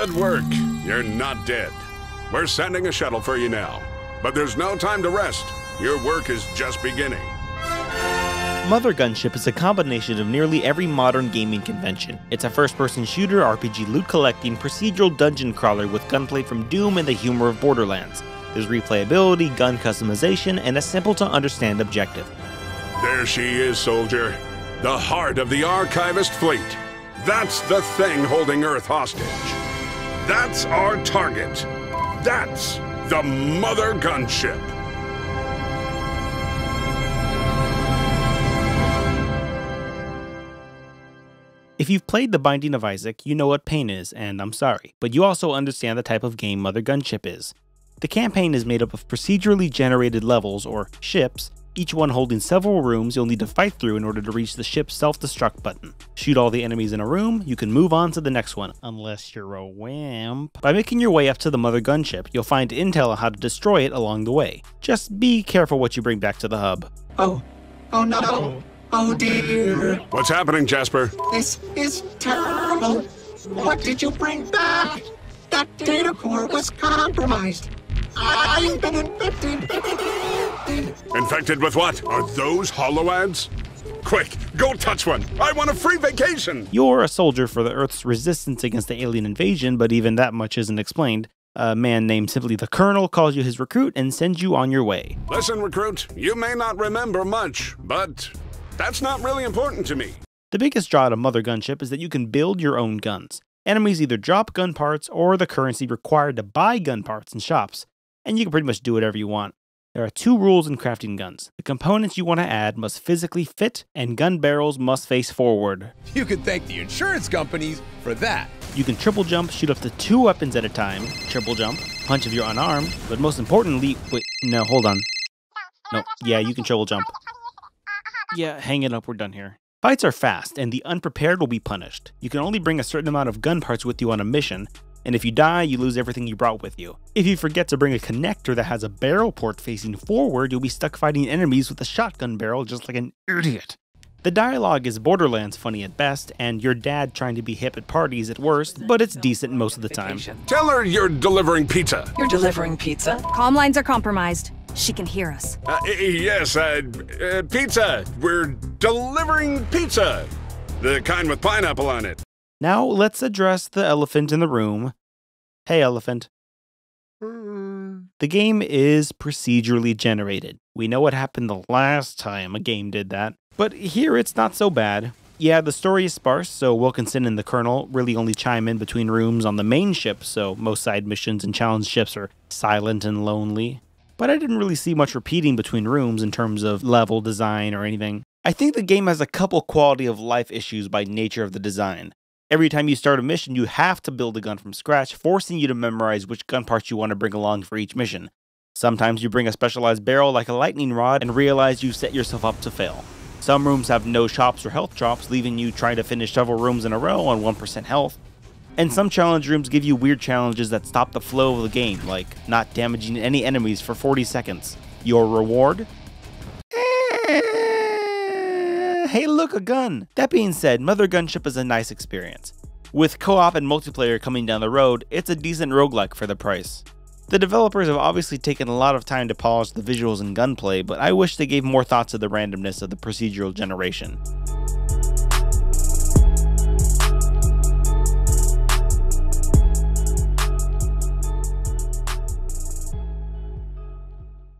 Good work. You're not dead. We're sending a shuttle for you now. But there's no time to rest. Your work is just beginning. Mother Gunship is a combination of nearly every modern gaming convention. It's a first person shooter, RPG loot collecting, procedural dungeon crawler with gunplay from Doom and the humor of Borderlands. There's replayability, gun customization, and a simple to understand objective. There she is, soldier. The heart of the Archivist fleet. That's the thing holding Earth hostage. That's our target. That's the Mother Gunship. If you've played The Binding of Isaac, you know what pain is, and I'm sorry, but you also understand the type of game Mother Gunship is. The campaign is made up of procedurally generated levels, or ships, each one holding several rooms you'll need to fight through in order to reach the ship's self-destruct button. Shoot all the enemies in a room, you can move on to the next one, unless you're a wimp. By making your way up to the Mother Gunship, you'll find intel on how to destroy it along the way. Just be careful what you bring back to the hub. Oh, oh no. Oh dear. What's happening, Jasper? This is terrible. What did you bring back? That data core was compromised. I've been infected. Infected with what? Are those hollow ads? Quick, go touch one. I want a free vacation. You're a soldier for the Earth's resistance against the alien invasion, but even that much isn't explained. A man named simply the Colonel calls you his recruit and sends you on your way. Listen, recruit, you may not remember much, but that's not really important to me. The biggest draw to Mother Gunship is that you can build your own guns. Enemies either drop gun parts or the currency required to buy gun parts in shops, and you can pretty much do whatever you want. There are two rules in crafting guns. The components you want to add must physically fit, and gun barrels must face forward. You can thank the insurance companies for that. You can triple jump, shoot up to two weapons at a time, triple jump, punch if you're unarmed, but most importantly, wait, no, hold on. No, yeah, you can triple jump. Yeah, hang it up, we're done here. Fights are fast, and the unprepared will be punished. You can only bring a certain amount of gun parts with you on a mission, and if you die, you lose everything you brought with you. If you forget to bring a connector that has a barrel port facing forward, you'll be stuck fighting enemies with a shotgun barrel just like an idiot. The dialogue is Borderlands funny at best, and your dad trying to be hip at parties at worst, but it's decent most of the time. Tell her you're delivering pizza. You're delivering pizza? Comm lines are compromised. She can hear us. Uh, yes, uh, uh, pizza. We're delivering pizza. The kind with pineapple on it. Now let's address the elephant in the room. Hey, elephant. The game is procedurally generated. We know what happened the last time a game did that, but here it's not so bad. Yeah, the story is sparse, so Wilkinson and the Colonel really only chime in between rooms on the main ship, so most side missions and challenge ships are silent and lonely. But I didn't really see much repeating between rooms in terms of level design or anything. I think the game has a couple quality of life issues by nature of the design. Every time you start a mission, you have to build a gun from scratch, forcing you to memorize which gun parts you want to bring along for each mission. Sometimes you bring a specialized barrel like a lightning rod and realize you set yourself up to fail. Some rooms have no shops or health drops, leaving you trying to finish several rooms in a row on 1% health. And some challenge rooms give you weird challenges that stop the flow of the game, like not damaging any enemies for 40 seconds. Your reward? Hey look, a gun! That being said, Mother Gunship is a nice experience. With co-op and multiplayer coming down the road, it's a decent roguelike for the price. The developers have obviously taken a lot of time to polish the visuals and gunplay, but I wish they gave more thought to the randomness of the procedural generation.